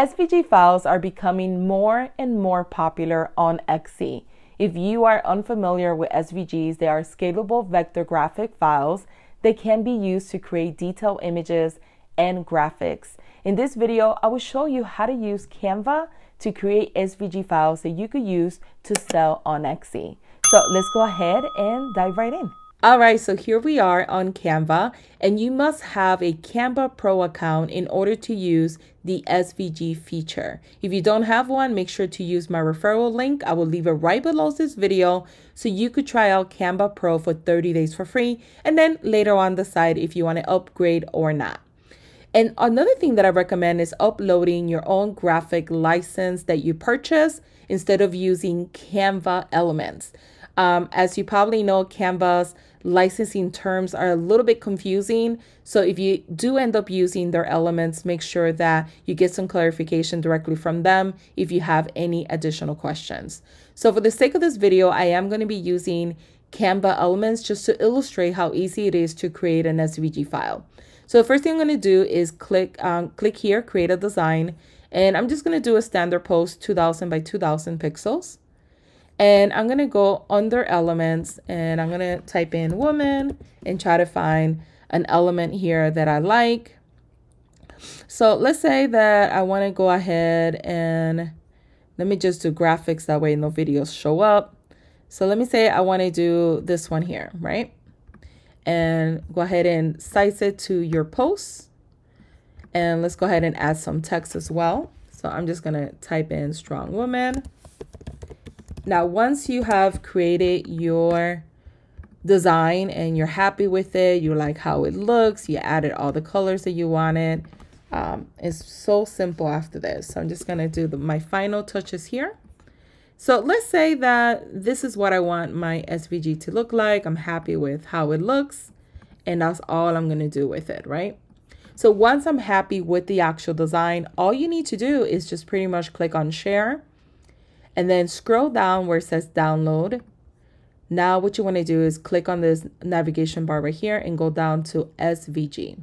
SVG files are becoming more and more popular on Etsy. If you are unfamiliar with SVGs, they are scalable vector graphic files that can be used to create detailed images and graphics. In this video, I will show you how to use Canva to create SVG files that you could use to sell on Etsy. So let's go ahead and dive right in. All right, so here we are on Canva, and you must have a Canva Pro account in order to use the SVG feature. If you don't have one, make sure to use my referral link. I will leave it right below this video so you could try out Canva Pro for 30 days for free, and then later on decide if you want to upgrade or not. And another thing that I recommend is uploading your own graphic license that you purchase instead of using Canva elements. Um, as you probably know, Canva's licensing terms are a little bit confusing. So if you do end up using their elements, make sure that you get some clarification directly from them if you have any additional questions. So for the sake of this video, I am going to be using Canva elements just to illustrate how easy it is to create an SVG file. So the first thing I'm going to do is click, um, click here, create a design. And I'm just going to do a standard post 2000 by 2000 pixels. And I'm going to go under elements and I'm going to type in woman and try to find an element here that I like. So let's say that I want to go ahead and let me just do graphics that way no videos show up. So let me say I want to do this one here, right? And go ahead and size it to your post. And let's go ahead and add some text as well. So I'm just going to type in strong woman. Now, once you have created your design and you're happy with it, you like how it looks, you added all the colors that you wanted. Um, it's so simple after this. So I'm just to do the, my final touches here. So let's say that this is what I want my SVG to look like. I'm happy with how it looks and that's all I'm to do with it, right? So once I'm happy with the actual design, all you need to do is just pretty much click on share and then scroll down where it says download. Now what you want to do is click on this navigation bar right here and go down to SVG.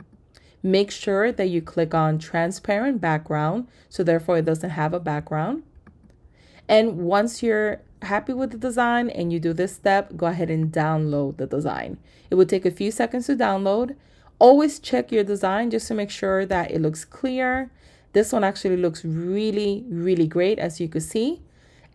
Make sure that you click on transparent background. So therefore it doesn't have a background. And once you're happy with the design and you do this step, go ahead and download the design. It will take a few seconds to download. Always check your design just to make sure that it looks clear. This one actually looks really, really great as you can see.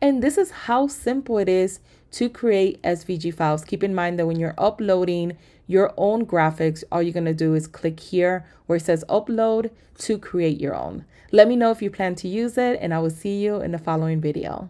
And this is how simple it is to create SVG files. Keep in mind that when you're uploading your own graphics, all you're to do is click here where it says upload to create your own. Let me know if you plan to use it and I will see you in the following video.